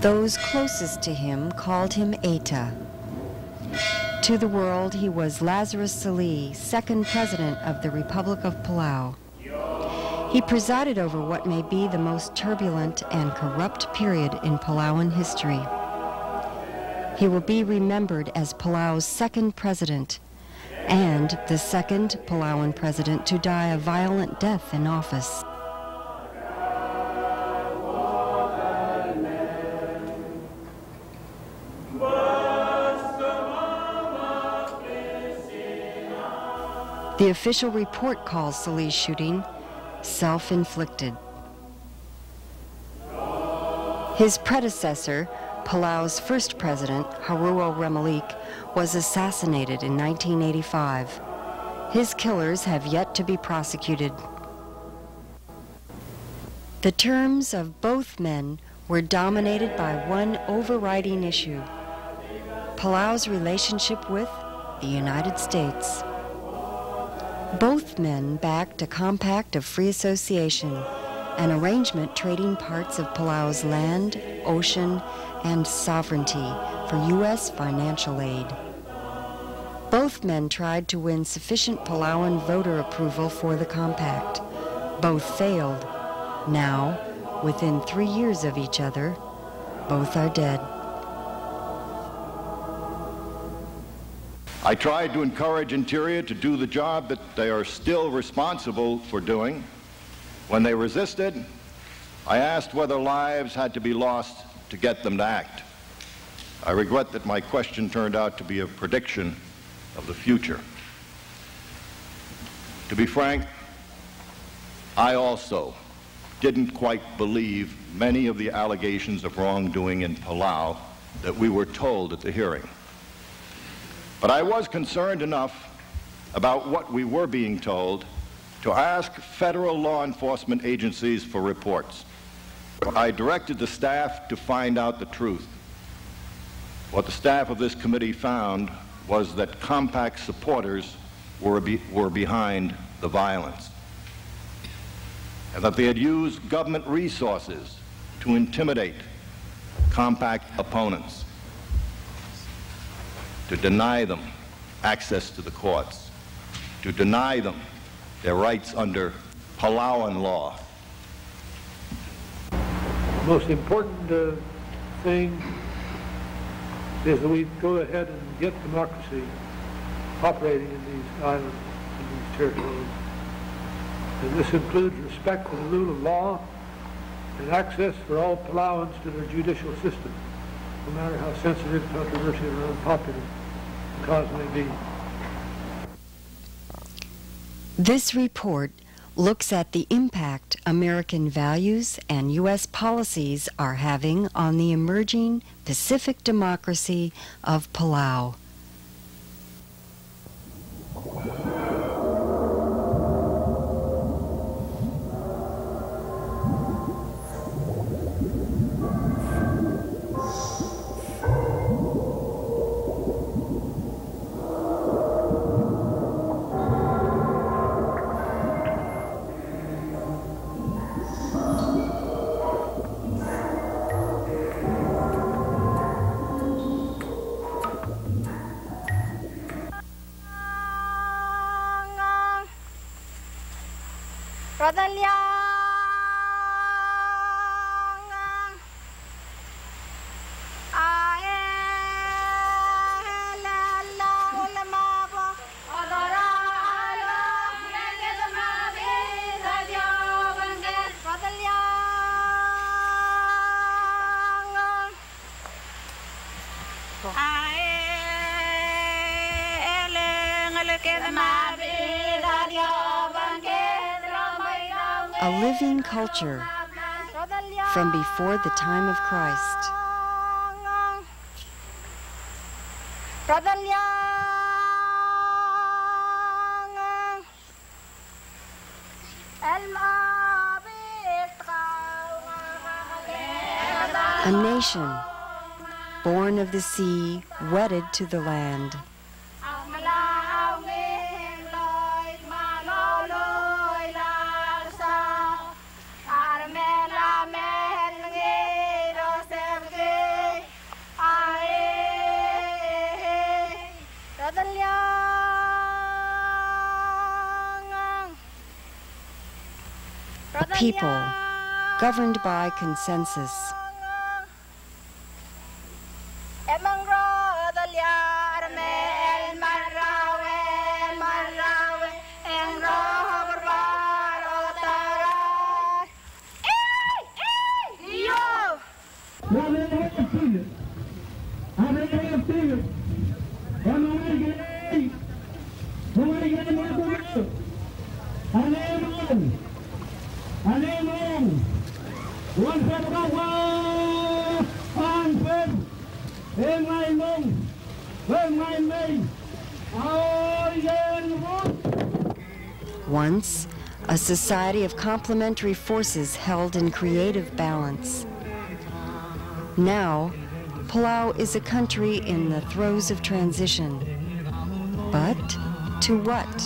Those closest to him called him Eta. To the world, he was Lazarus Salii, second president of the Republic of Palau. He presided over what may be the most turbulent and corrupt period in Palauan history. He will be remembered as Palau's second president and the second Palauan president to die a violent death in office. The official report calls Salii's shooting self-inflicted. His predecessor, Palau's first president, Haruo Remeliik, was assassinated in 1985. His killers have yet to be prosecuted. The terms of both men were dominated by one overriding issue, Palau's relationship with the United States. Both men backed a compact of free association, an arrangement trading parts of Palau's land, ocean, and sovereignty for U.S. financial aid. Both men tried to win sufficient Palauan voter approval for the compact. Both failed. Now, within three years of each other, both are dead. I tried to encourage Interior to do the job that they are still responsible for doing. When they resisted, I asked whether lives had to be lost to get them to act. I regret that my question turned out to be a prediction of the future. To be frank, I also didn't quite believe many of the allegations of wrongdoing in Palau that we were told at the hearing. But I was concerned enough about what we were being told to ask federal law enforcement agencies for reports. I directed the staff to find out the truth. What the staff of this committee found was that compact supporters were, be, were behind the violence and that they had used government resources to intimidate compact opponents to deny them access to the courts, to deny them their rights under Palauan law. The most important uh, thing is that we go ahead and get democracy operating in these islands, in these territories. And this includes respect for the rule of law and access for all Palauans to their judicial system, no matter how sensitive, controversial, or unpopular This report looks at the impact American values and U.S. policies are having on the emerging Pacific democracy of Palau. Culture from before the time of Christ. A nation born of the sea, wedded to the land. People, governed by consensus. Society of complementary forces held in creative balance. Now, Palau is a country in the throes of transition. But to what?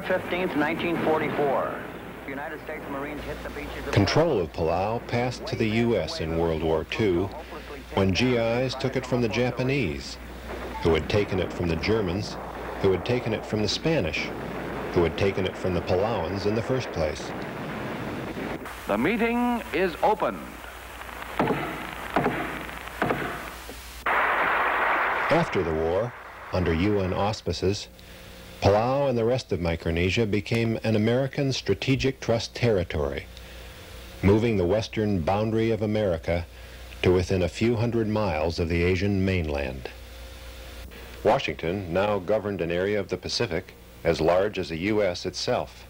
September 15th, 1944. United States Marines hit the beaches of Control of Palau passed to the U.S. in World War II when GIs took it from the Japanese, who had taken it from the Germans, who had taken it from the Spanish, who had taken it from the Palauans in the first place. The meeting is opened. After the war, under UN auspices, Palau and the rest of Micronesia became an American Strategic Trust territory, moving the western boundary of America to within a few hundred miles of the Asian mainland. Washington now governed an area of the Pacific as large as the U.S. itself.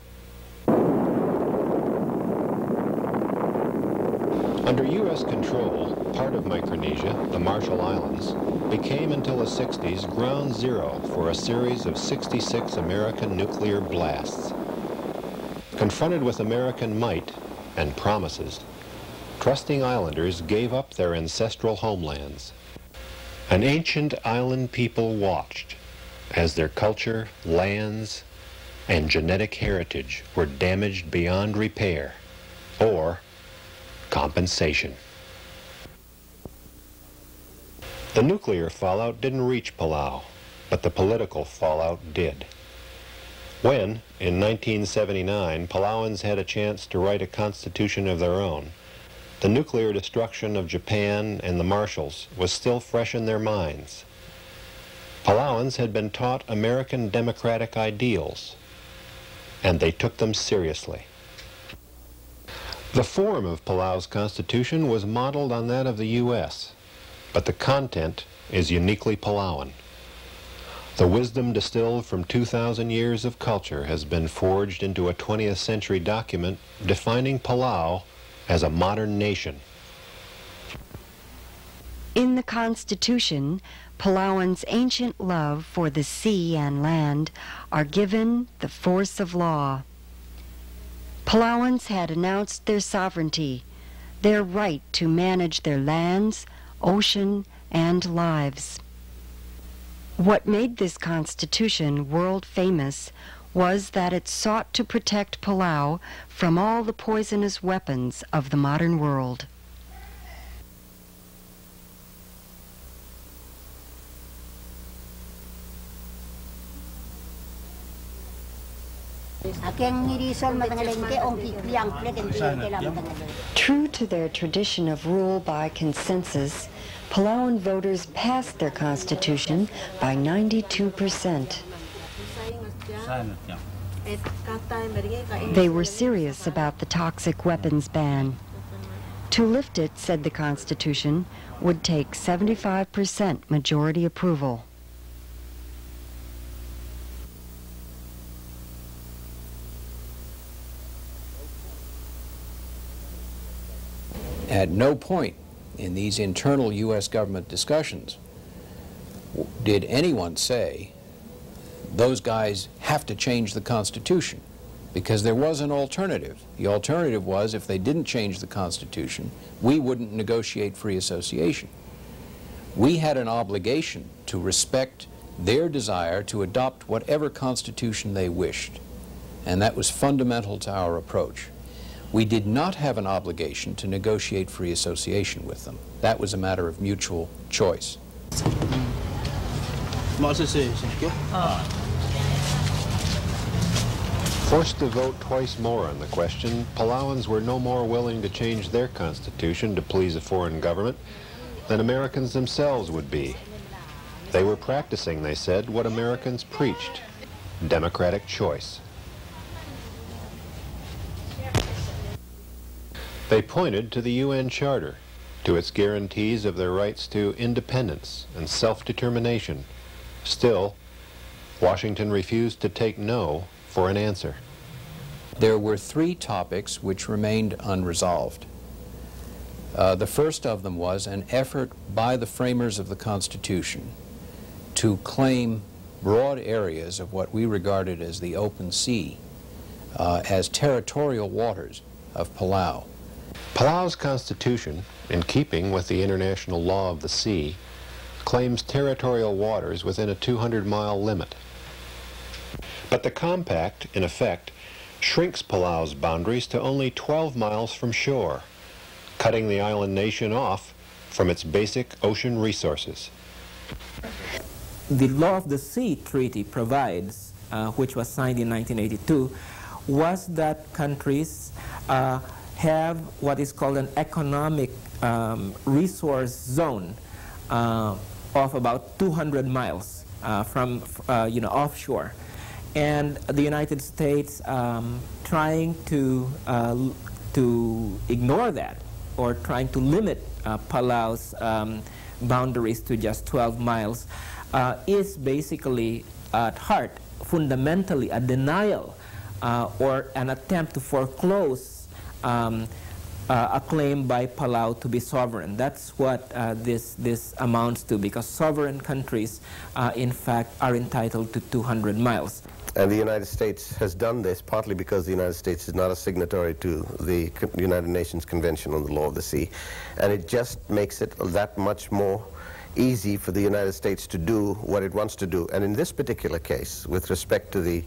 Under U.S. control, part of Micronesia, the Marshall Islands, became until the 60s ground zero for a series of 66 American nuclear blasts. Confronted with American might and promises, trusting islanders gave up their ancestral homelands. An ancient island people watched as their culture, lands, and genetic heritage were damaged beyond repair or compensation. The nuclear fallout didn't reach Palau, but the political fallout did. When, in 1979, Palauans had a chance to write a constitution of their own, the nuclear destruction of Japan and the Marshalls was still fresh in their minds. Palauans had been taught American democratic ideals, and they took them seriously. The form of Palau's constitution was modeled on that of the U.S., but the content is uniquely Palauan. The wisdom distilled from 2,000 years of culture has been forged into a 20th century document defining Palau as a modern nation. In the Constitution, Palauans' ancient love for the sea and land are given the force of law. Palauans had announced their sovereignty, their right to manage their lands, ocean, and lives. What made this Constitution world famous was that it sought to protect Palau from all the poisonous weapons of the modern world. True to their tradition of rule by consensus, Palauan voters passed their constitution by 92%. They were serious about the toxic weapons ban. To lift it, said the Constitution, would take 75% majority approval. At no point in these internal U.S. government discussions did anyone say those guys have to change the Constitution because there was an alternative. The alternative was if they didn't change the Constitution, we wouldn't negotiate free association. We had an obligation to respect their desire to adopt whatever constitution they wished, and that was fundamental to our approach. We did not have an obligation to negotiate free association with them. That was a matter of mutual choice. Forced to vote twice more on the question, Palauans were no more willing to change their constitution to please a foreign government than Americans themselves would be. They were practicing, they said, what Americans preached, democratic choice. They pointed to the UN Charter, to its guarantees of their rights to independence and self-determination. Still, Washington refused to take no for an answer. There were three topics which remained unresolved. Uh, the first of them was an effort by the framers of the Constitution to claim broad areas of what we regarded as the open sea uh, as territorial waters of Palau. Palau's constitution, in keeping with the international law of the sea, claims territorial waters within a 200-mile limit. But the compact, in effect, shrinks Palau's boundaries to only 12 miles from shore, cutting the island nation off from its basic ocean resources. The Law of the Sea Treaty provides, uh, which was signed in 1982, was that countries uh, have what is called an economic um, resource zone uh, of about 200 miles uh, from, uh, you know, offshore. And the United States um, trying to, uh, to ignore that or trying to limit uh, Palau's um, boundaries to just 12 miles is basically at heart fundamentally a denial or an attempt to foreclose um, uh, a claim by Palau to be sovereign. That's what uh, this, this amounts to because sovereign countries, uh, in fact, are entitled to 200 miles. And the United States has done this partly because the United States is not a signatory to the United Nations Convention on the Law of the Sea. And it just makes it that much more easy for the United States to do what it wants to do. And in this particular case, with respect to the,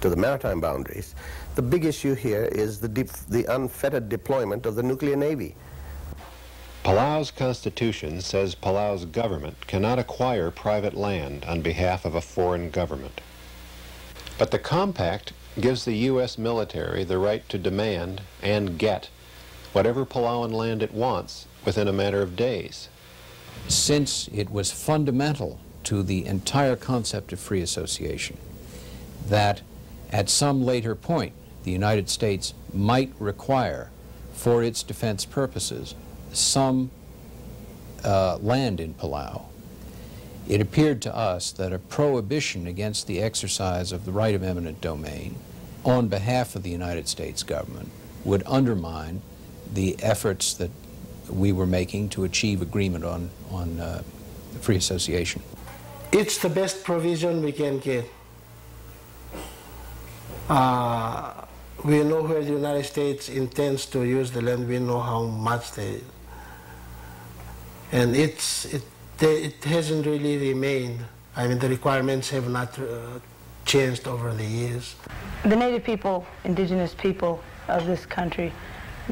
to the maritime boundaries, the big issue here is the, the unfettered deployment of the nuclear navy. Palau's constitution says Palau's government cannot acquire private land on behalf of a foreign government. But the compact gives the U.S. military the right to demand and get whatever Palauan land it wants within a matter of days. Since it was fundamental to the entire concept of free association that at some later point the United States might require for its defense purposes some uh, land in Palau, it appeared to us that a prohibition against the exercise of the right of eminent domain on behalf of the United States government would undermine the efforts that we were making to achieve agreement on, on uh, free association. It's the best provision we can get. Uh, we know where the United States intends to use the land. We know how much they, and it's it it hasn't really remained. I mean, the requirements have not uh, changed over the years. The native people, indigenous people of this country,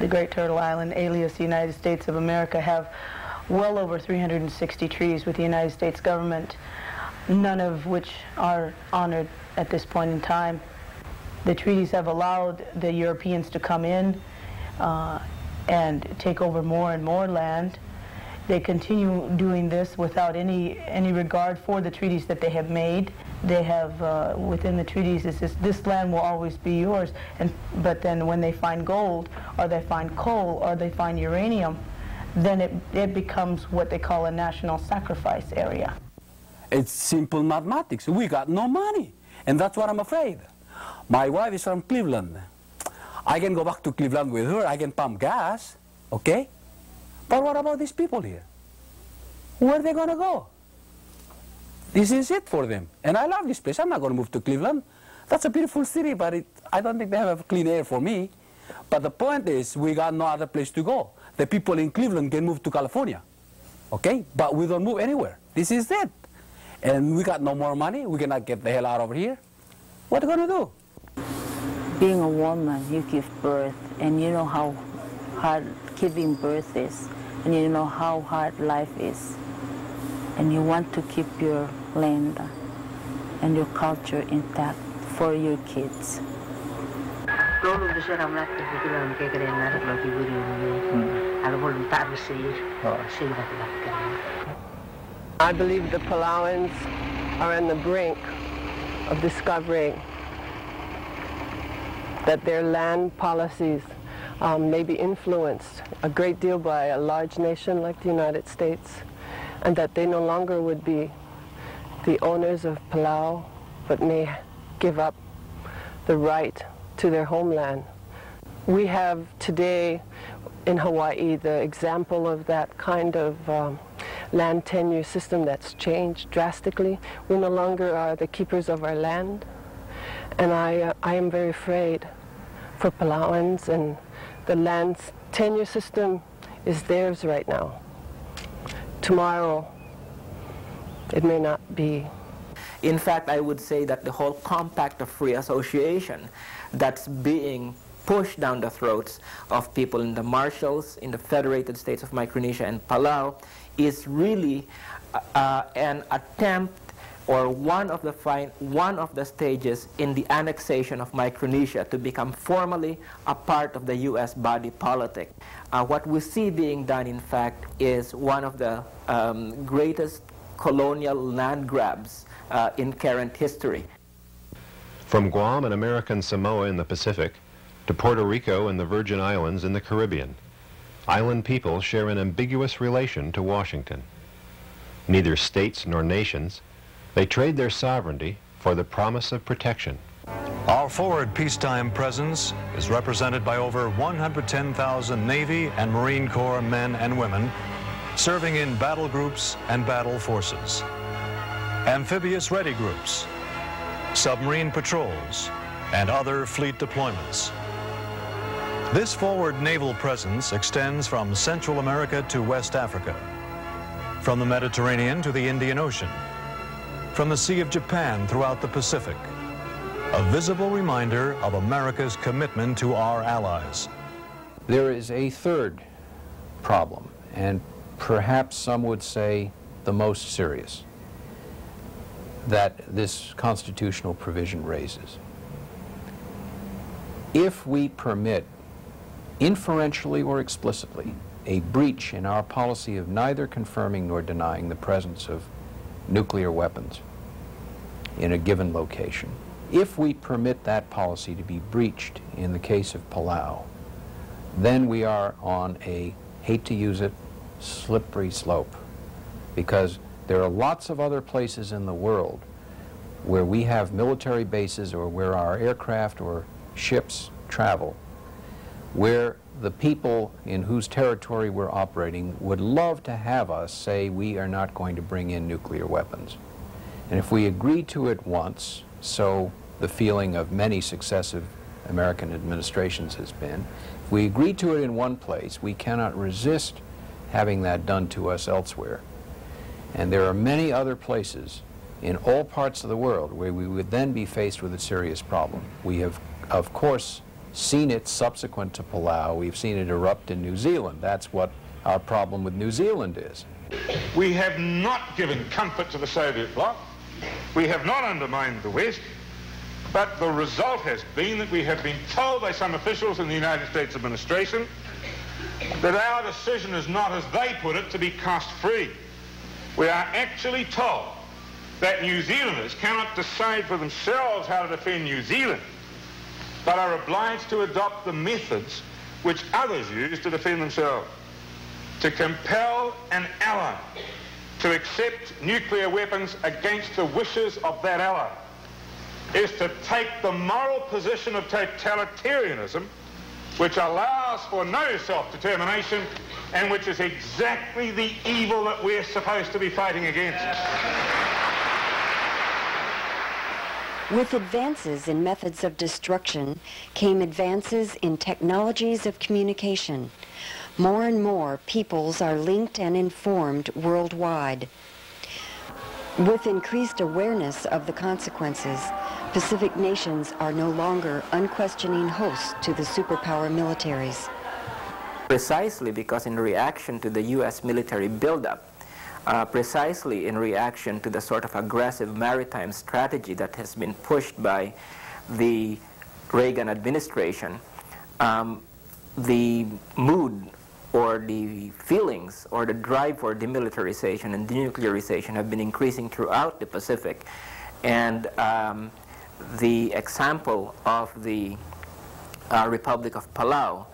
the Great Turtle Island, alias the United States of America, have well over 360 treaties with the United States government, none of which are honored at this point in time. The treaties have allowed the Europeans to come in uh, and take over more and more land they continue doing this without any, any regard for the treaties that they have made. They have, uh, within the treaties, it this land will always be yours. And, but then when they find gold, or they find coal, or they find uranium, then it, it becomes what they call a national sacrifice area. It's simple mathematics. We got no money. And that's what I'm afraid. My wife is from Cleveland. I can go back to Cleveland with her. I can pump gas, okay? But what about these people here? Where are they going to go? This is it for them. And I love this place. I'm not going to move to Cleveland. That's a beautiful city, but it, I don't think they have a clean air for me. But the point is, we got no other place to go. The people in Cleveland can move to California. Okay? But we don't move anywhere. This is it. And we got no more money. We cannot get the hell out of here. What are we going to do? Being a woman, you give birth, and you know how hard giving birth is, and you know how hard life is. And you want to keep your land and your culture intact for your kids. I believe the Palauans are on the brink of discovering that their land policies um, may be influenced a great deal by a large nation like the United States, and that they no longer would be the owners of Palau, but may give up the right to their homeland. We have today in Hawaii the example of that kind of um, land tenure system that's changed drastically. We no longer are the keepers of our land. And I, uh, I am very afraid for Palauans and the land tenure system is theirs right now. Tomorrow, it may not be. In fact, I would say that the whole compact of free association that's being pushed down the throats of people in the Marshalls, in the Federated States of Micronesia and Palau is really uh, uh, an attempt or one of the one of the stages in the annexation of Micronesia to become formally a part of the U.S. body politic. Uh, what we see being done, in fact, is one of the um, greatest colonial land grabs uh, in current history. From Guam and American Samoa in the Pacific to Puerto Rico and the Virgin Islands in the Caribbean, island people share an ambiguous relation to Washington. Neither states nor nations, they trade their sovereignty for the promise of protection. Our forward peacetime presence is represented by over 110,000 Navy and Marine Corps men and women serving in battle groups and battle forces, amphibious ready groups, submarine patrols, and other fleet deployments. This forward naval presence extends from Central America to West Africa, from the Mediterranean to the Indian Ocean, from the Sea of Japan throughout the Pacific, a visible reminder of America's commitment to our allies. There is a third problem, and perhaps some would say the most serious, that this constitutional provision raises. If we permit inferentially or explicitly, a breach in our policy of neither confirming nor denying the presence of nuclear weapons in a given location. If we permit that policy to be breached in the case of Palau, then we are on a, hate to use it, slippery slope. Because there are lots of other places in the world where we have military bases or where our aircraft or ships travel where the people in whose territory we're operating would love to have us say we are not going to bring in nuclear weapons. And if we agree to it once, so the feeling of many successive American administrations has been, if we agree to it in one place, we cannot resist having that done to us elsewhere. And there are many other places in all parts of the world where we would then be faced with a serious problem. We have, of course, seen it subsequent to Palau. We've seen it erupt in New Zealand. That's what our problem with New Zealand is. We have not given comfort to the Soviet bloc. We have not undermined the West. But the result has been that we have been told by some officials in the United States administration that our decision is not, as they put it, to be cost-free. We are actually told that New Zealanders cannot decide for themselves how to defend New Zealand but are obliged to adopt the methods which others use to defend themselves. To compel an ally to accept nuclear weapons against the wishes of that ally is to take the moral position of totalitarianism which allows for no self-determination and which is exactly the evil that we're supposed to be fighting against. With advances in methods of destruction came advances in technologies of communication. More and more peoples are linked and informed worldwide. With increased awareness of the consequences, Pacific nations are no longer unquestioning hosts to the superpower militaries. Precisely because in reaction to the U.S. military buildup, uh, precisely in reaction to the sort of aggressive maritime strategy that has been pushed by the Reagan administration, um, the mood or the feelings or the drive for demilitarization and denuclearization have been increasing throughout the Pacific. And um, the example of the uh, Republic of Palau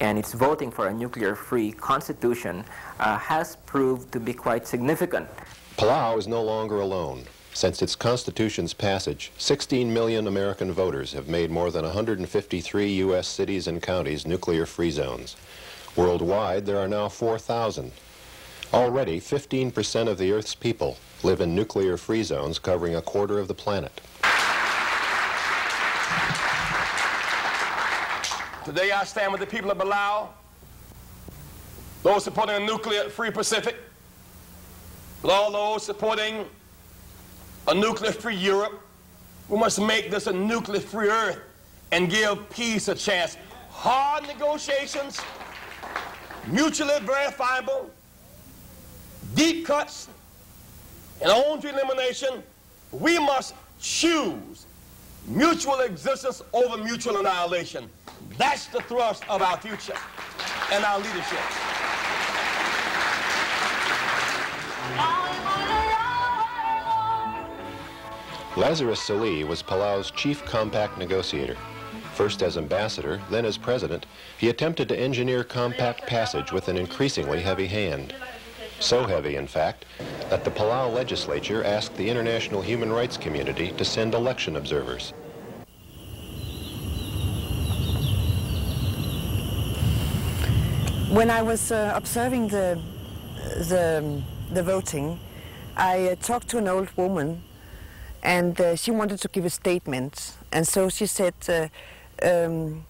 and its voting for a nuclear-free constitution uh, has proved to be quite significant. Palau is no longer alone. Since its Constitution's passage, 16 million American voters have made more than 153 U.S. cities and counties nuclear-free zones. Worldwide, there are now 4,000. Already, 15% of the Earth's people live in nuclear-free zones covering a quarter of the planet. Today I stand with the people of Palau, those supporting a nuclear-free Pacific, with all those supporting a nuclear-free Europe. We must make this a nuclear-free Earth and give peace a chance. Hard negotiations, mutually verifiable, deep cuts, and on to elimination, we must choose mutual existence over mutual annihilation. That's the thrust of our future and our leadership. Lazarus Salii was Palau's chief compact negotiator. First as ambassador, then as president, he attempted to engineer compact passage with an increasingly heavy hand. So heavy, in fact, that the Palau legislature asked the international human rights community to send election observers. When I was uh, observing the, the, the voting, I uh, talked to an old woman and uh, she wanted to give a statement. And so she said, uh, um,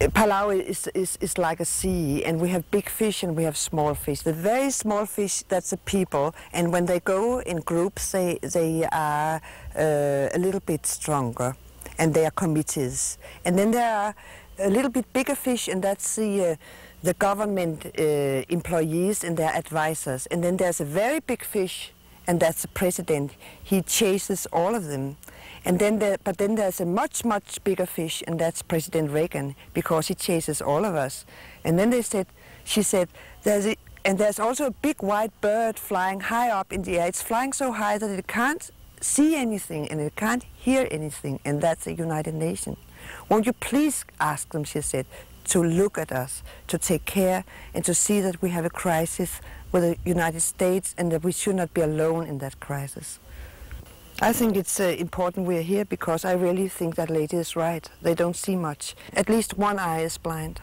Palau is, is, is like a sea, and we have big fish and we have small fish. The very small fish, that's the people, and when they go in groups, they, they are uh, a little bit stronger, and they are committees. And then there are a little bit bigger fish, and that's the, uh, the government uh, employees and their advisors. And then there's a very big fish, and that's the president. He chases all of them. And then there, but then there's a much, much bigger fish, and that's President Reagan, because he chases all of us. And then they said, she said, there's a, and there's also a big white bird flying high up in the air. It's flying so high that it can't see anything and it can't hear anything, and that's the United Nations. Won't you please ask them, she said, to look at us, to take care, and to see that we have a crisis with the United States and that we should not be alone in that crisis. I think it's uh, important we're here because I really think that lady is right. They don't see much. At least one eye is blind.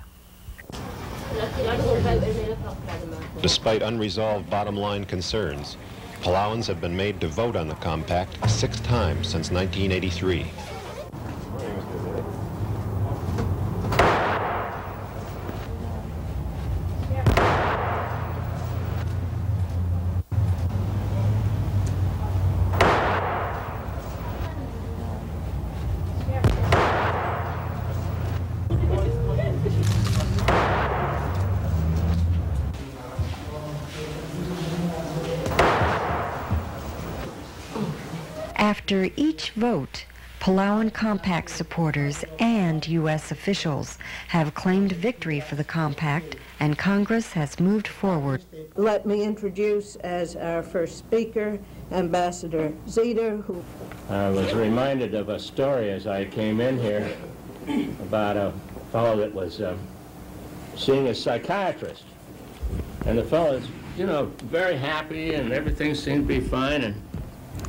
Despite unresolved bottom line concerns, Palauans have been made to vote on the compact six times since 1983. After each vote, Palauan Compact supporters and U.S. officials have claimed victory for the compact, and Congress has moved forward. Let me introduce as our first speaker Ambassador Zeder, who I was reminded of a story as I came in here about a fellow that was um, seeing a psychiatrist. And the fellow is, you know, very happy and everything seemed to be fine. And the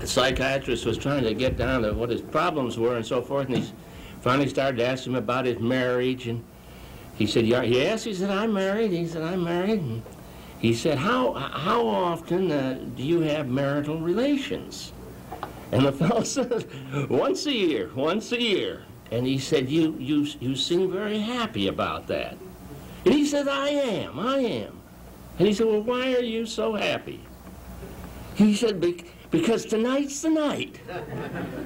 psychiatrist was trying to get down to what his problems were and so forth. And he finally started to ask him about his marriage. And he said, yes. He said, I'm married. He said, I'm married. And he said, how, how often uh, do you have marital relations? And the fellow said, once a year, once a year. And he said, you, you, you seem very happy about that. And he said, I am, I am. And he said, well, why are you so happy? He said, because tonight's the night.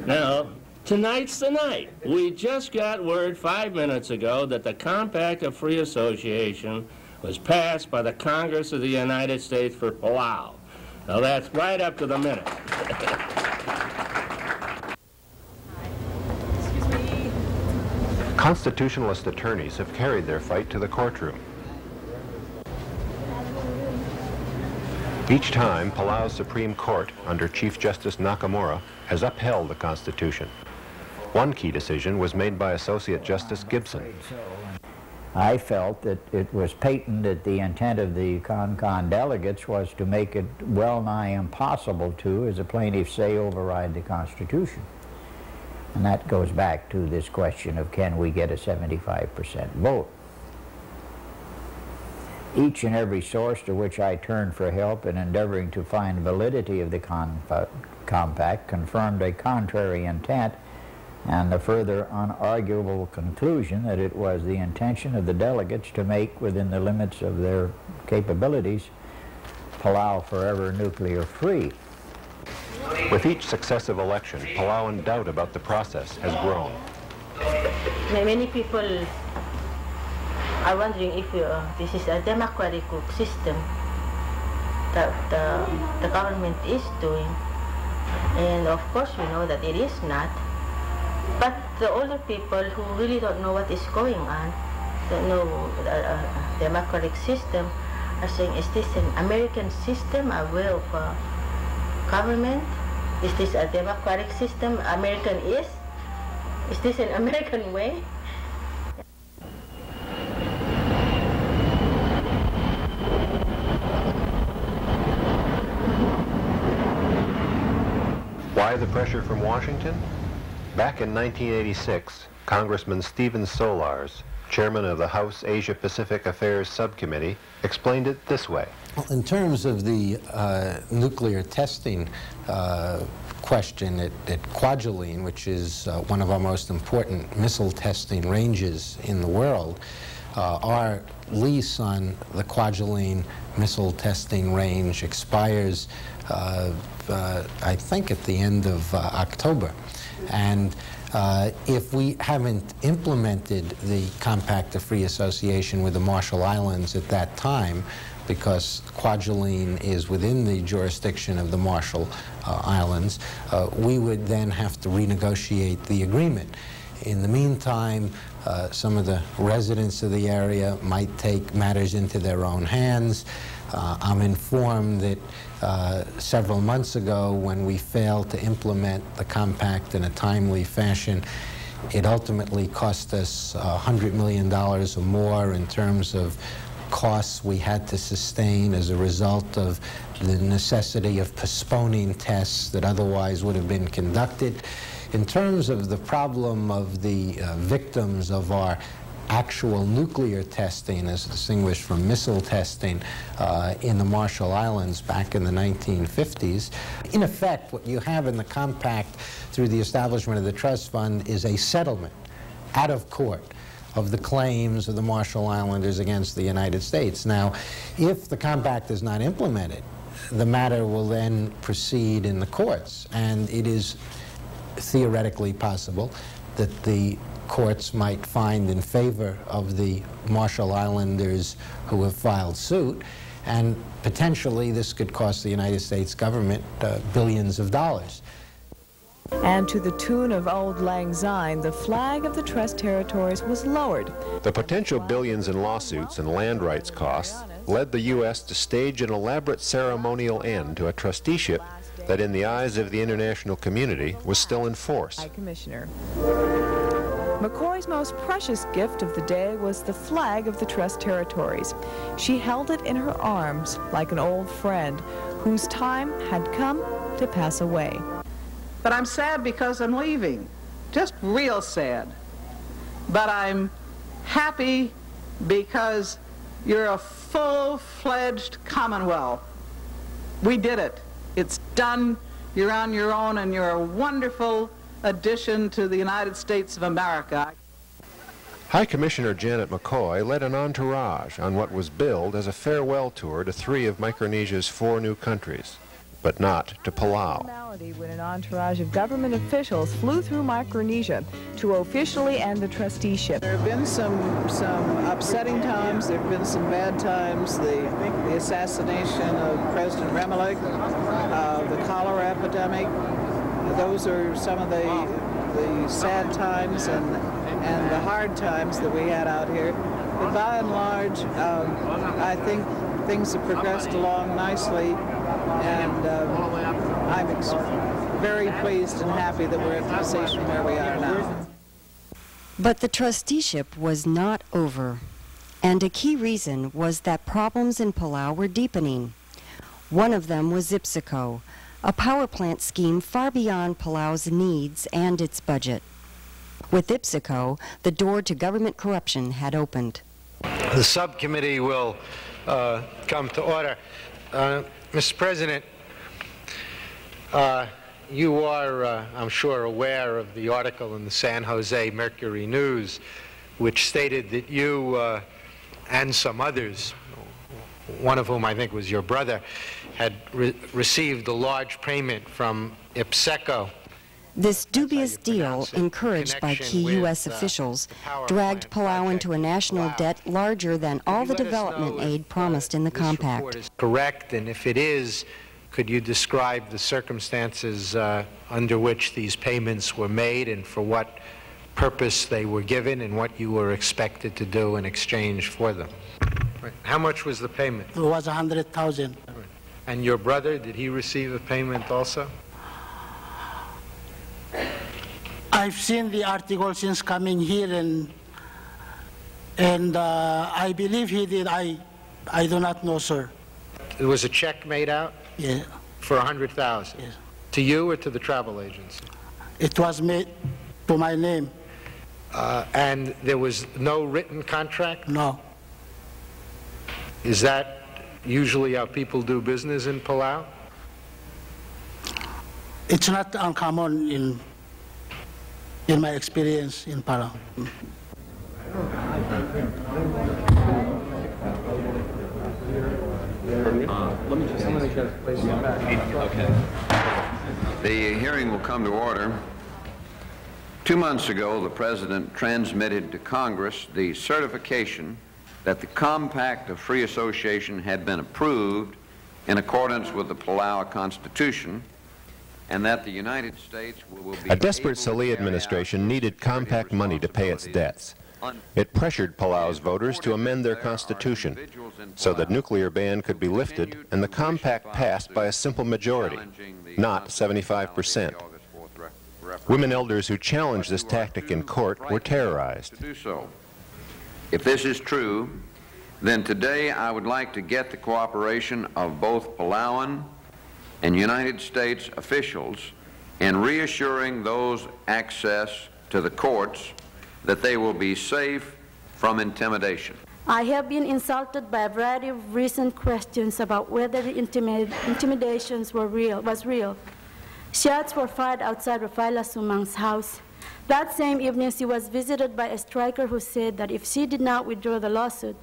Now, tonight's the night. We just got word five minutes ago that the Compact of Free Association was passed by the Congress of the United States for Palau. Now that's right up to the minute. Constitutionalist attorneys have carried their fight to the courtroom. Each time, Palau's Supreme Court, under Chief Justice Nakamura, has upheld the Constitution. One key decision was made by Associate Justice Gibson. I felt that it was patent that the intent of the CONCON delegates was to make it well nigh impossible to, as the plaintiffs say, override the Constitution. And that goes back to this question of can we get a 75% vote. Each and every source to which I turned for help in endeavoring to find validity of the compact confirmed a contrary intent and the further unarguable conclusion that it was the intention of the delegates to make, within the limits of their capabilities, Palau forever nuclear free. With each successive election, Palauan doubt about the process has grown. Many people are wondering if uh, this is a democratic system that uh, the government is doing. And of course we know that it is not. But the older people who really don't know what is going on, don't know the uh, uh, democratic system, are saying, is this an American system, a way of uh, government? Is this a democratic system? American is? Is this an American way? Why the pressure from Washington? Back in 1986, Congressman Stephen Solarz, chairman of the House Asia-Pacific Affairs Subcommittee, explained it this way. Well, in terms of the uh, nuclear testing uh, question at, at, Kwajalein, which is uh, one of our most important missile testing ranges in the world, uh, our lease on the Kwajalein missile testing range expires, I think, at the end of October. And uh, if we haven't implemented the Compact of Free Association with the Marshall Islands at that time, because Kwajalein is within the jurisdiction of the Marshall uh, Islands, uh, we would then have to renegotiate the agreement. In the meantime, uh, some of the residents of the area might take matters into their own hands. Uh, I'm informed that uh, several months ago when we failed to implement the compact in a timely fashion, it ultimately cost us $100 million or more in terms of costs we had to sustain as a result of the necessity of postponing tests that otherwise would have been conducted. In terms of the problem of the uh, victims of our actual nuclear testing as distinguished from missile testing uh, in the Marshall Islands back in the 1950s. In effect, what you have in the compact through the establishment of the trust fund is a settlement out of court of the claims of the Marshall Islanders against the United States. Now, if the compact is not implemented, the matter will then proceed in the courts, and it is theoretically possible that the courts might find in favor of the Marshall Islanders who have filed suit, and potentially this could cost the United States government uh, billions of dollars. And to the tune of Auld Lang Syne, the flag of the Trust Territories was lowered. The potential billions in lawsuits and land rights costs led the U.S. to stage an elaborate ceremonial end to a trusteeship that in the eyes of the international community was still in force. High Commissioner. McCoy's most precious gift of the day was the flag of the Trust Territories. She held it in her arms like an old friend whose time had come to pass away. But I'm sad because I'm leaving. Just real sad. But I'm happy because you're a full-fledged Commonwealth. We did it. It's done. You're on your own and you're a wonderful addition to the United States of America. High Commissioner Janet McCoy led an entourage on what was billed as a farewell tour to three of Micronesia's four new countries, but not to Palau. Formality when an entourage of government officials flew through Micronesia to officially end the trusteeship. There have been some some upsetting times. There have been some bad times. The the assassination of President Remeliik, uh, the cholera epidemic. Those are some of the the sad times and and the hard times that we had out here. But by and large, um, I think things have progressed along nicely, and um, I'm ex- very pleased and happy that we're at the position where we are now. But the trusteeship was not over, and a key reason was that problems in Palau were deepening. One of them was IPSECO, a power plant scheme far beyond Palau's needs and its budget. With IPSECO, the door to government corruption had opened. The subcommittee will uh, come to order. Uh, Mr. President, uh, you are, uh, I'm sure, aware of the article in the San Jose Mercury News, which stated that you uh, and some others, one of whom I think was your brother, had re received a large payment from IPSECO this dubious deal, encouraged by key U.S. officials, dragged Palau into a national debt larger than all the development aid promised in the compact. Correct, and if it is, could you describe the circumstances uh, under which these payments were made and for what purpose they were given and what you were expected to do in exchange for them? How much was the payment? It was 100,000. And your brother, did he receive a payment also? I've seen the article since coming here, and and uh, I believe he did. I I do not know, sir. It was a check made out. Yeah. For a hundred thousand. Yes. To you or to the travel agency? It was made to my name. Uh, and there was no written contract. No. Is that usually how people do business in Palau? It's not uncommon in in my experience in Palau. let me just, I'm going to Okay. The hearing will come to order. Two months ago, the President transmitted to Congress the certification that the Compact of Free Association had been approved in accordance with the Palau Constitution and that the United States will be A desperate Salii administration needed compact money to pay its debts. It pressured Palau's voters to amend their constitution so that nuclear ban could be lifted and the compact passed by a simple majority, not 75 percent. Women elders who challenged this tactic in court were terrorized. If this is true, then today I would like to get the cooperation of both Palauan and United States officials in reassuring those access to the courts that they will be safe from intimidation. I have been insulted by a variety of recent questions about whether the intimid intimidations were real, was real. Shots were fired outside Rafaela Sumang's house. That same evening, she was visited by a striker who said that if she did not withdraw the lawsuit,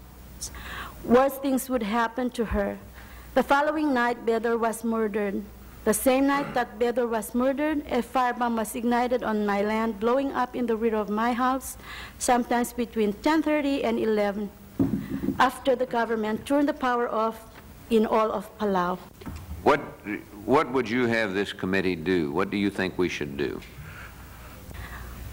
worse things would happen to her. The following night, Bedor was murdered. The same night that Bedor was murdered, a firebomb was ignited on my land, blowing up in the rear of my house, sometimes between 10.30 and 11, after the government turned the power off in all of Palau. What, what would you have this committee do? What do you think we should do?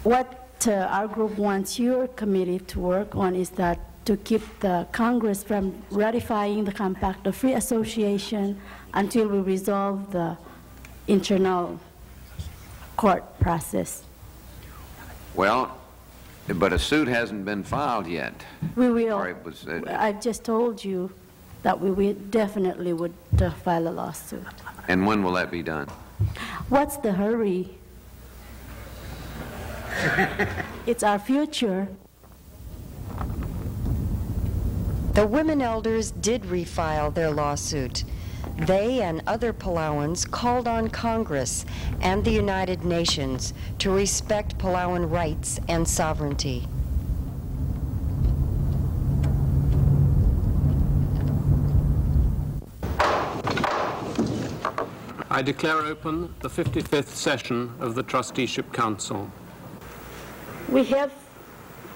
What uh, our group wants your committee to work on is that to keep the Congress from ratifying the Compact of Free Association until we resolve the internal court process. Well, but a suit hasn't been filed yet. We will. Was, uh, I've just told you that we, we definitely would uh, file a lawsuit. And when will that be done? What's the hurry? it's our future. The women elders did refile their lawsuit. They and other Palauans called on Congress and the United Nations to respect Palauan rights and sovereignty. I declare open the 55th session of the Trusteeship Council. We have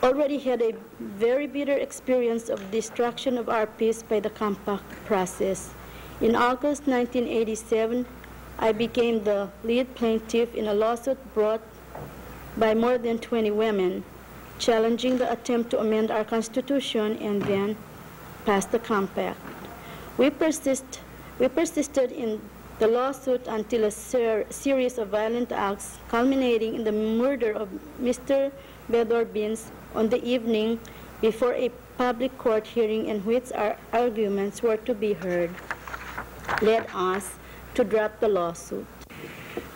already had a very bitter experience of destruction of our peace by the compact process. In August 1987, I became the lead plaintiff in a lawsuit brought by more than 20 women, challenging the attempt to amend our Constitution and then pass the compact. We, persist, we persisted in the lawsuit until a ser series of violent acts culminating in the murder of Mr. Bedor Bins on the evening before a public court hearing in which our arguments were to be heard led us to drop the lawsuit.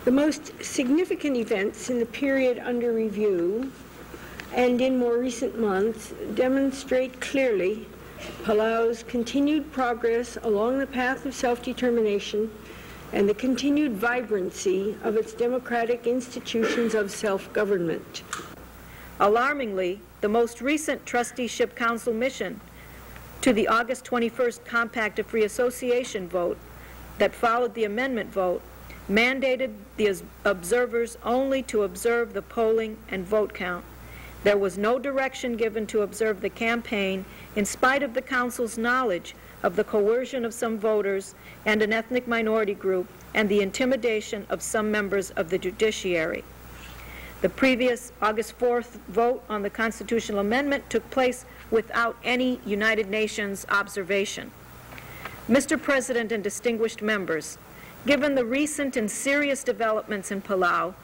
The most significant events in the period under review and in more recent months demonstrate clearly Palau's continued progress along the path of self-determination and the continued vibrancy of its democratic institutions of self-government. Alarmingly, the most recent Trusteeship Council mission to the August 21st Compact of Free Association vote that followed the amendment vote mandated the observers only to observe the polling and vote count. There was no direction given to observe the campaign in spite of the Council's knowledge of the coercion of some voters and an ethnic minority group and the intimidation of some members of the judiciary. The previous August 4th vote on the constitutional amendment took place without any United Nations observation. Mr. President and distinguished members, given the recent and serious developments in Palau,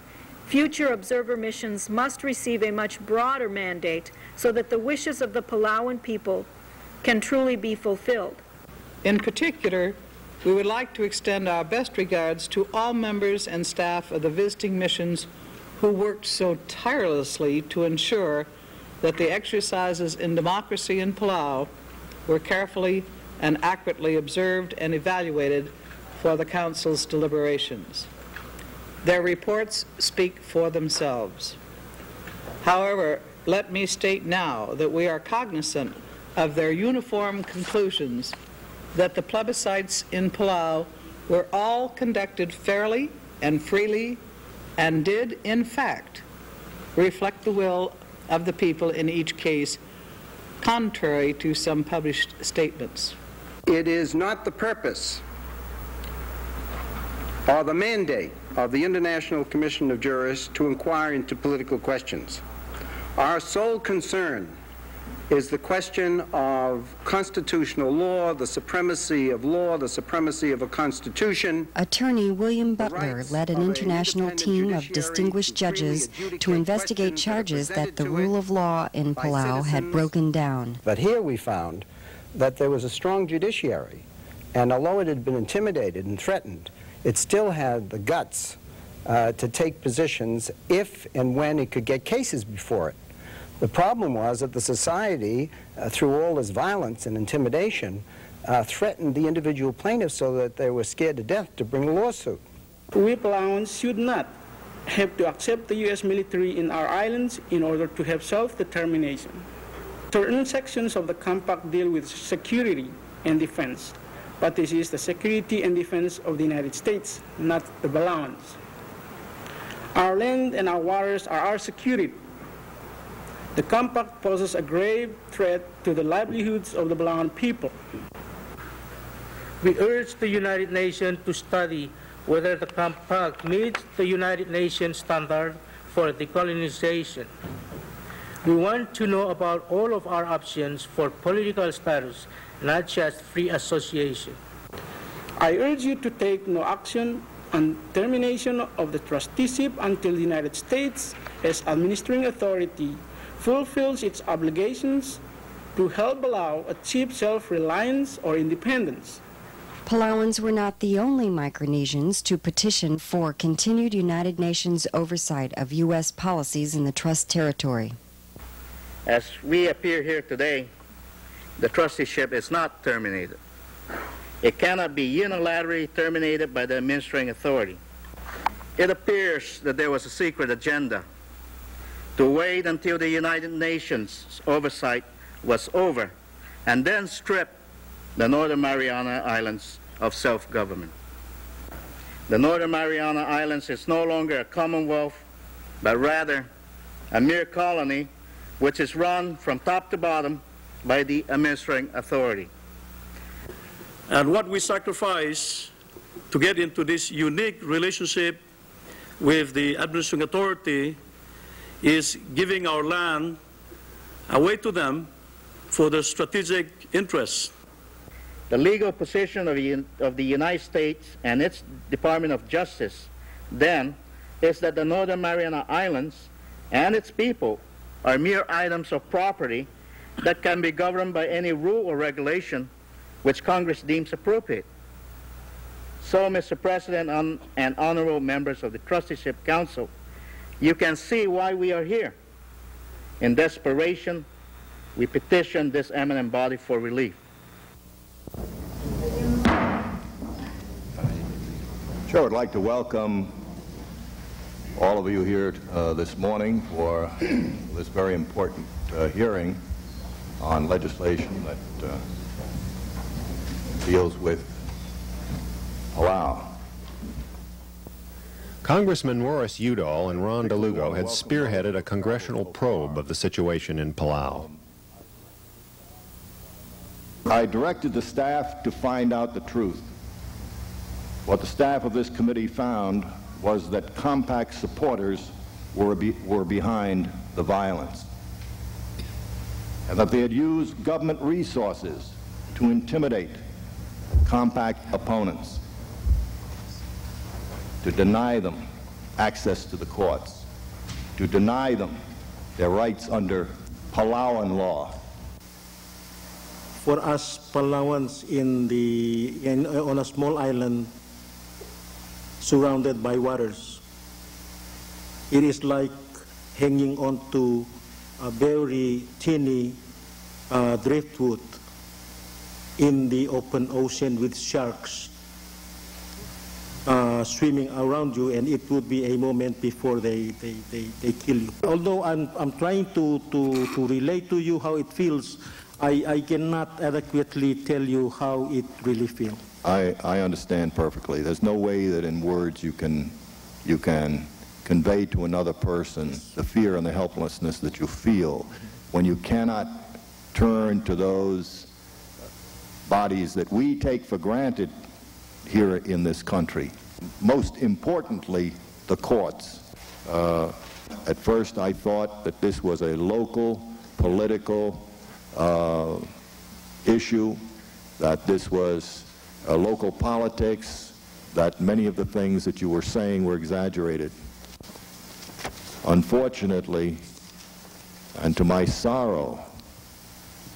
future observer missions must receive a much broader mandate so that the wishes of the Palauan people can truly be fulfilled. In particular, we would like to extend our best regards to all members and staff of the visiting missions who worked so tirelessly to ensure that the exercises in democracy in Palau were carefully and accurately observed and evaluated for the Council's deliberations. Their reports speak for themselves. However, let me state now that we are cognizant of their uniform conclusions that the plebiscites in Palau were all conducted fairly and freely and did, in fact, reflect the will of the people in each case, contrary to some published statements. It is not the purpose or the mandate of the International Commission of Jurists to inquire into political questions. Our sole concern is the question of constitutional law, the supremacy of law, the supremacy of a constitution. Attorney William Butler led an international team of distinguished judges to investigate charges that the rule of law in Palau had broken down. But here we found that there was a strong judiciary, and although it had been intimidated and threatened, it still had the guts uh, to take positions if and when it could get cases before it. The problem was that the society, uh, through all this violence and intimidation, uh, threatened the individual plaintiffs so that they were scared to death to bring a lawsuit. We Palauans should not have to accept the U.S. military in our islands in order to have self-determination. Certain sections of the compact deal with security and defense, but this is the security and defense of the United States, not the Palauans. Our land and our waters are our security, the compact poses a grave threat to the livelihoods of the Palauan people. We urge the United Nations to study whether the compact meets the United Nations standard for decolonization. We want to know about all of our options for political status, not just free association. I urge you to take no action on termination of the trusteeship until the United States, as administering authority, fulfills its obligations to help Palau achieve self-reliance or independence. Palauans were not the only Micronesians to petition for continued United Nations oversight of U.S. policies in the Trust Territory. As we appear here today, the trusteeship is not terminated. It cannot be unilaterally terminated by the administering authority. It appears that there was a secret agenda to wait until the United Nations oversight was over and then strip the Northern Mariana Islands of self-government. the Northern Mariana Islands is no longer a commonwealth, but rather a mere colony which is run from top to bottom by the administering authority. And what we sacrifice to get into this unique relationship with the administering authority is giving our land away to them for their strategic interests. The legal position of of the United States and its Department of Justice then is that the Northern Mariana Islands and its people are mere items of property that can be governed by any rule or regulation which Congress deems appropriate. So, Mr. President and honorable members of the Trusteeship Council, you can see why we are here. In desperation, we petition this eminent body for relief. Sure, I'd like to welcome all of you here uh, this morning for this very important uh, hearing on legislation that uh, deals with Palau. Congressman Morris Udall and Ron DeLugo had spearheaded a congressional probe of the situation in Palau. I directed the staff to find out the truth. What the staff of this committee found was that compact supporters were, be, were behind the violence and that they had used government resources to intimidate compact opponents, to deny them access to the courts, to deny them their rights under Palauan law. For us Palauans in the, in, on a small island surrounded by waters. It is like hanging on to a very tiny uh, driftwood in the open ocean with sharks uh, swimming around you and it would be a moment before they, they, they, they kill you. Although I'm, I'm trying to, to, to relate to you how it feels, I, I cannot adequately tell you how it really feels. I, I understand perfectly. There's no way that in words you can, you can convey to another person the fear and the helplessness that you feel when you cannot turn to those bodies that we take for granted here in this country. Most importantly, the courts. Uh, at first I thought that this was a local political uh, issue, that this was uh, local politics, that many of the things that you were saying were exaggerated. Unfortunately, and to my sorrow,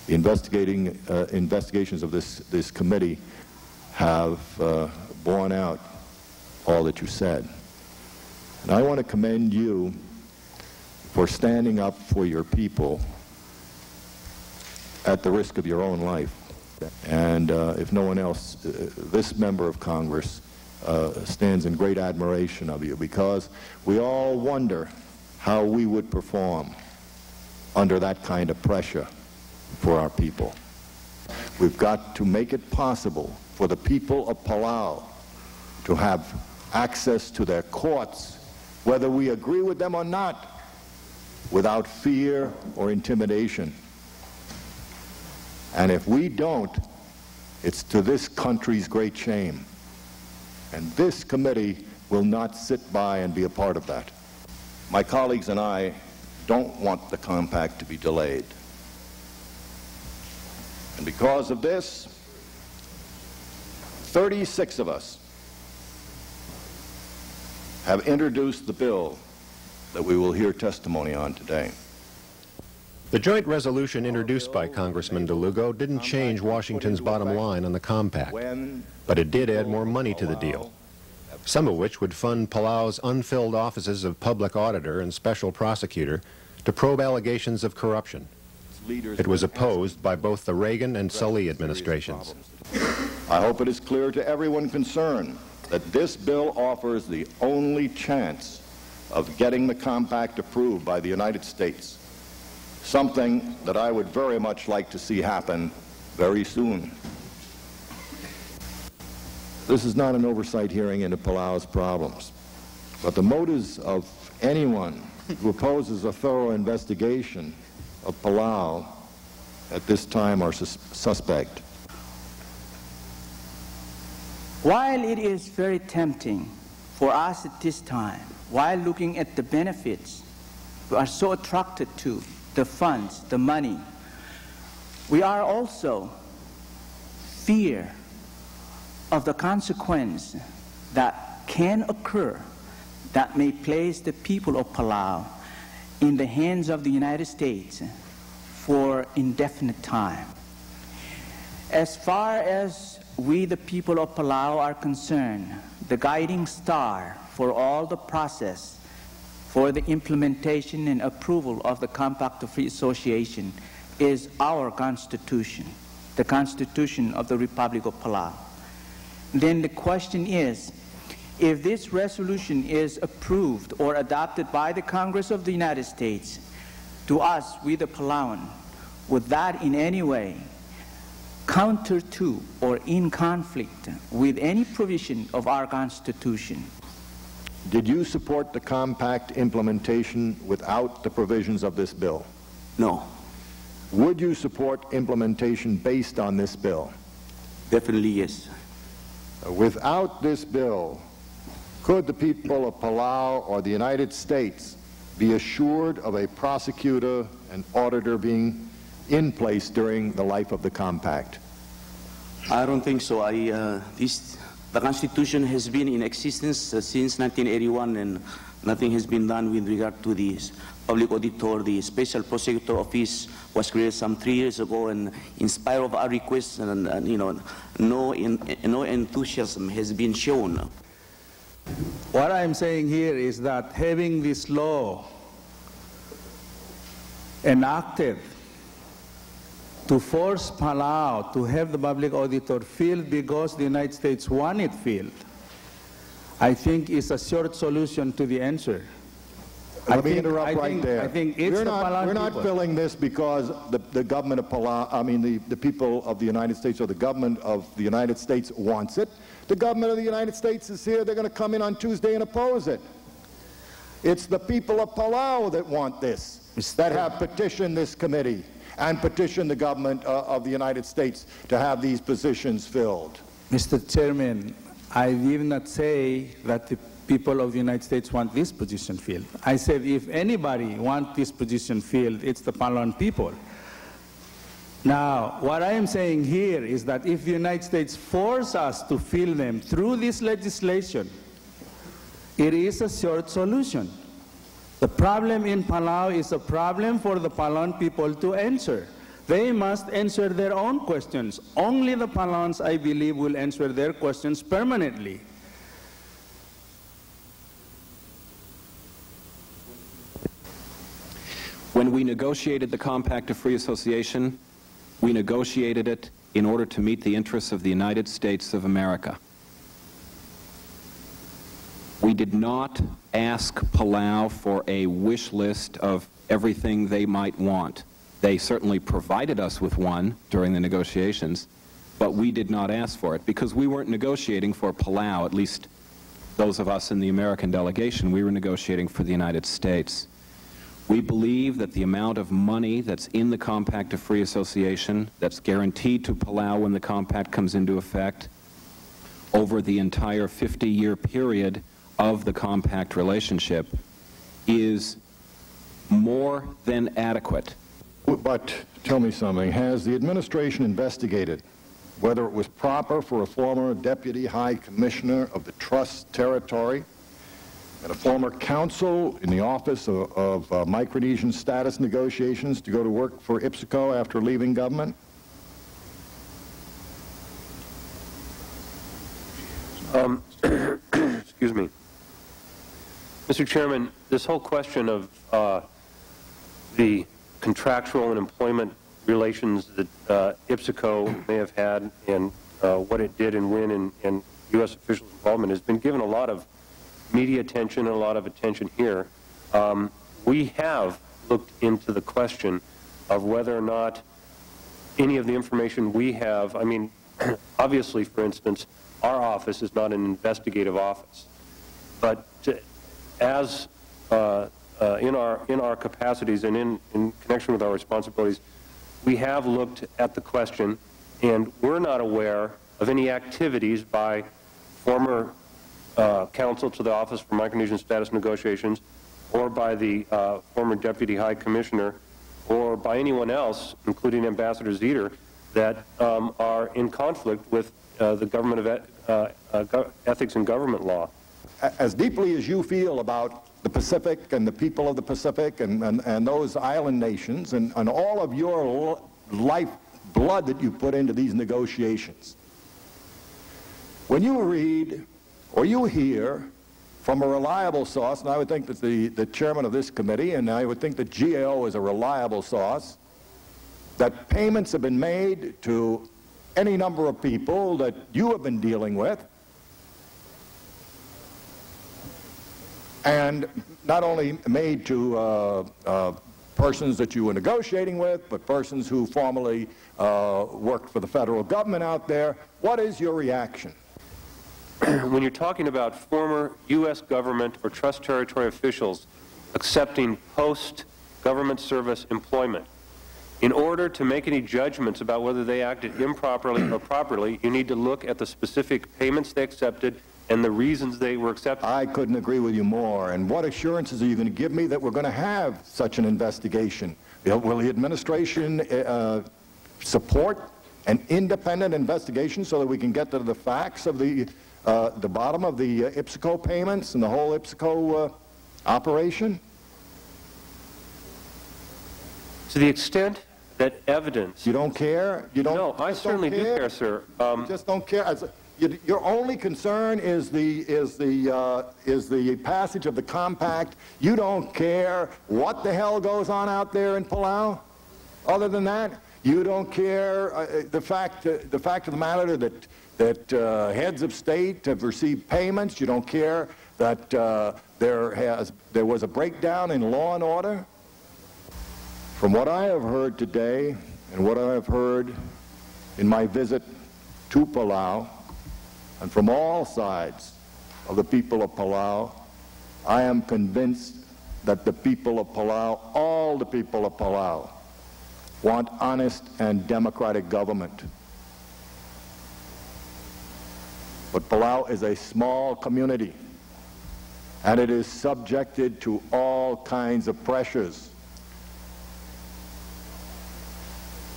the investigating uh, investigations of this, this committee have uh, borne out all that you said. And I want to commend you for standing up for your people at the risk of your own life. And uh, if no one else, uh, this member of Congress uh, stands in great admiration of you because we all wonder how we would perform under that kind of pressure for our people. We've got to make it possible for the people of Palau to have access to their courts, whether we agree with them or not, without fear or intimidation. And if we don't, it's to this country's great shame. And this committee will not sit by and be a part of that. My colleagues and I don't want the compact to be delayed. And because of this, 36 of us have introduced the bill that we will hear testimony on today. The joint resolution introduced by Congressman DeLugo didn't change Washington's bottom line on the compact, but it did add more money to the deal, some of which would fund Palau's unfilled offices of public auditor and special prosecutor to probe allegations of corruption. It was opposed by both the Reagan and Salii administrations. I hope it is clear to everyone concerned that this bill offers the only chance of getting the compact approved by the United States something that I would very much like to see happen very soon. This is not an oversight hearing into Palau's problems. But the motives of anyone who opposes a thorough investigation of Palau at this time are sus suspect. While it is very tempting for us at this time, while looking at the benefits we are so attracted to, the funds, the money, we are also fear of the consequence that can occur that may place the people of Palau in the hands of the United States for indefinite time. As far as we, the people of Palau, are concerned, the guiding star for all the process for the implementation and approval of the Compact of Free Association is our Constitution, the Constitution of the Republic of Palau. Then the question is, if this resolution is approved or adopted by the Congress of the United States, to us, we the Palauan, would that in any way counter to or in conflict with any provision of our Constitution? Did you support the compact implementation without the provisions of this bill? No. Would you support implementation based on this bill? Definitely yes. Without this bill, could the people of Palau or the United States be assured of a prosecutor and auditor being in place during the life of the compact? I don't think so. I, uh, this, the Constitution has been in existence uh, since 1981 and nothing has been done with regard to this public auditor. The Special Prosecutor Office was created some three years ago and in spite of our requests, and, and you know, no, in, no enthusiasm has been shown. What I'm saying here is that having this law enacted to force Palau to have the public auditor filled because the United States want it filled, I think is a short solution to the answer. Let I me think, interrupt I right think, there. I think it's we're the not, Palau we're not people. filling this because the, the government of Palau, I mean the, the people of the United States or the government of the United States wants it. The government of the United States is here. They're going to come in on Tuesday and oppose it. It's the people of Palau that want this, that have petitioned this committee and petitioned the government uh, of the United States to have these positions filled. Mr. Chairman, I did not say that the people of the United States want this position filled. I said if anybody wants this position filled, it's the Palauan people. Now, what I am saying here is that if the United States force us to fill them through this legislation, it is a short solution. The problem in Palau is a problem for the Palauan people to answer. They must answer their own questions. Only the Palauans, I believe, will answer their questions permanently. When we negotiated the Compact of Free Association, we negotiated it in order to meet the interests of the United States of America. We did not ask Palau for a wish list of everything they might want. They certainly provided us with one during the negotiations, but we did not ask for it because we weren't negotiating for Palau, at least those of us in the American delegation, we were negotiating for the United States. We believe that the amount of money that's in the Compact of Free Association, that's guaranteed to Palau when the compact comes into effect, over the entire 50-year period of the compact relationship, is more than adequate. But tell me something, has the administration investigated whether it was proper for a former deputy high commissioner of the trust territory and a former counsel in the office of, of uh, Micronesian status negotiations to go to work for IPSECO after leaving government? Um, excuse me. Mr. Chairman, this whole question of uh, the contractual and employment relations that uh, IPSECO may have had and uh, what it did and when and, and U.S. officials' involvement has been given a lot of media attention and a lot of attention here. Um, we have looked into the question of whether or not any of the information we have, I mean, obviously, for instance, our office is not an investigative office. But to, as uh, uh, in, our, in our capacities and in, in connection with our responsibilities, we have looked at the question, and we're not aware of any activities by former uh, counsel to the Office for Micronesian Status Negotiations or by the uh, former Deputy High Commissioner or by anyone else, including Ambassador Zeder, that um, are in conflict with uh, the government of uh, uh, ethics and government law. As deeply as you feel about the Pacific and the people of the Pacific and, and, and those island nations and, and all of your life blood that you put into these negotiations, when you read or you hear from a reliable source, and I would think that the, the chairman of this committee, and I would think that GAO is a reliable source, that payments have been made to any number of people that you have been dealing with, and not only made to uh, uh, persons that you were negotiating with, but persons who formerly uh, worked for the federal government out there. What is your reaction? when you're talking about former U.S. government or trust territory officials accepting post-government service employment, in order to make any judgments about whether they acted improperly or properly, you need to look at the specific payments they accepted and the reasons they were accepted. I couldn't agree with you more. And what assurances are you going to give me that we're going to have such an investigation? Will the administration uh, support an independent investigation so that we can get to the facts of the uh, the bottom of the uh, IPSECO payments and the whole IPSECO uh, operation? To the extent that evidence... You don't care? You don't? No, I certainly do care, sir. Um, you just don't care? As, you, your only concern is the, is, the, uh, is the passage of the compact. You don't care what the hell goes on out there in Palau? Other than that, you don't care uh, the, fact, uh, the fact of the matter that that uh, heads of state have received payments. You don't care that uh, there, has, there was a breakdown in law and order. From what I have heard today and what I have heard in my visit to Palau, and from all sides of the people of Palau, I am convinced that the people of Palau, all the people of Palau, want honest and democratic government. But Palau is a small community, and it is subjected to all kinds of pressures.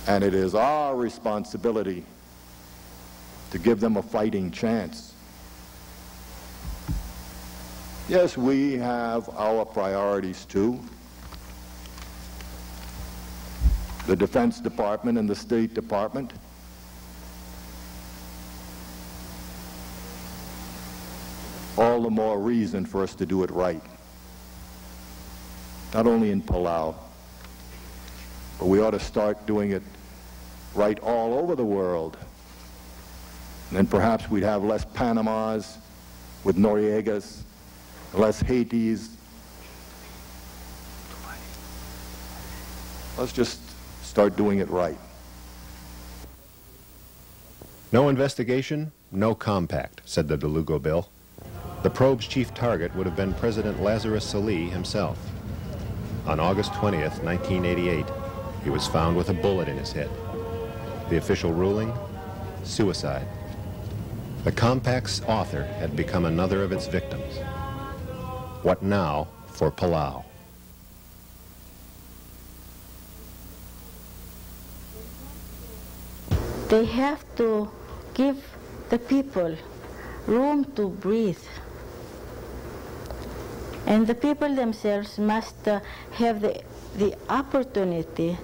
And it is our responsibility to give them a fighting chance. Yes, we have our priorities too. The Defense Department and the State Department all the more reason for us to do it right. Not only in Palau, but we ought to start doing it right all over the world. And then perhaps we'd have less Panamas with Noriegas, less Haitis. Let's just start doing it right. No investigation, no compact, said the DeLugo bill. The probe's chief target would have been President Lazarus Salii himself. On August 20th, 1988, he was found with a bullet in his head. The official ruling? Suicide. The compact's author had become another of its victims. What now for Palau? They have to give the people room to breathe. And the people themselves must uh, have the, the opportunity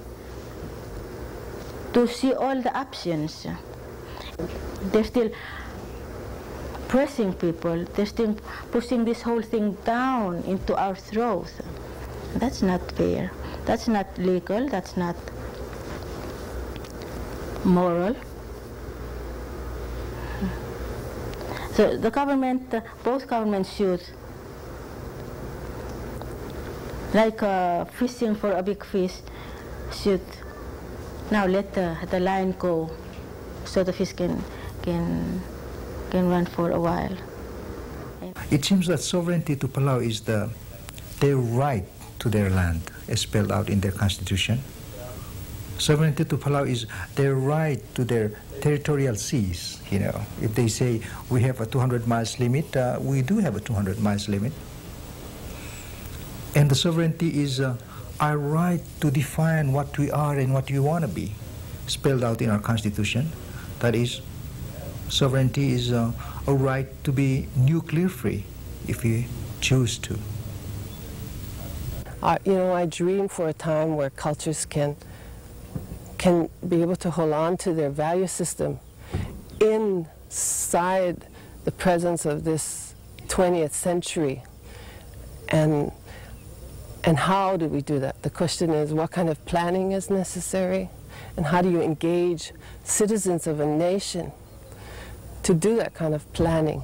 to see all the options. They're still pressing people. They're still pushing this whole thing down into our throats. That's not fair. That's not legal. That's not moral. So the government, uh, both governments should like uh, fishing for a big fish should now let the, the line go so the fish can can can run for a while. It seems that sovereignty to Palau is the their right to their land, as spelled out in their constitution. Sovereignty to Palau is their right to their territorial seas. You know, if they say we have a 200 miles limit, uh, we do have a 200 miles limit. And the sovereignty is uh, our right to define what we are and what we want to be, spelled out in our constitution. That is, sovereignty is uh, a right to be nuclear free if we choose to. Uh, you know, I dream for a time where cultures can can be able to hold on to their value system inside the presence of this 20th century. And and how do we do that? The question is what kind of planning is necessary? And how do you engage citizens of a nation to do that kind of planning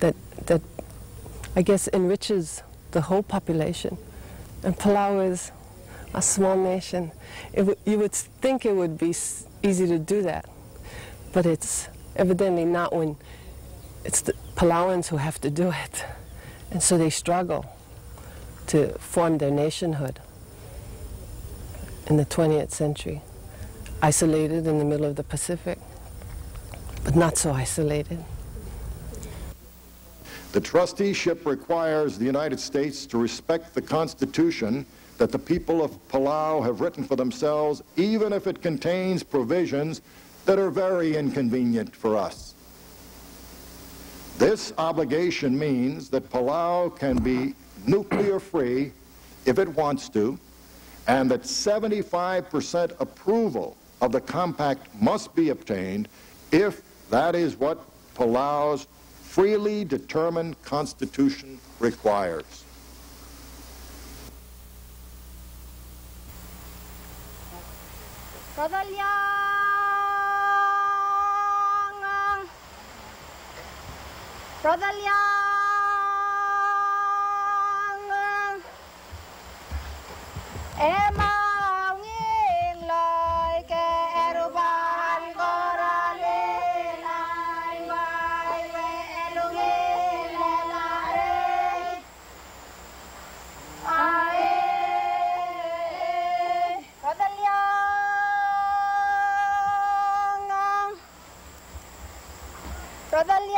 that, that I guess enriches the whole population? And Palau is a small nation. you would think it would be easy to do that, but it's evidently not when it's the Palauans who have to do it. And so they struggle to form their nationhood in the 20th century, isolated in the middle of the Pacific, but not so isolated. The trusteeship requires the United States to respect the Constitution that the people of Palau have written for themselves, even if it contains provisions that are very inconvenient for us. This obligation means that Palau can be nuclear free if it wants to, and that 75% approval of the compact must be obtained if that is what Palau's freely determined constitution requires. em nghiêng lời kẻ đu bàn có ra lên lại vai về đu nghiêng lẹ lại đây ai có tên liang có tên liang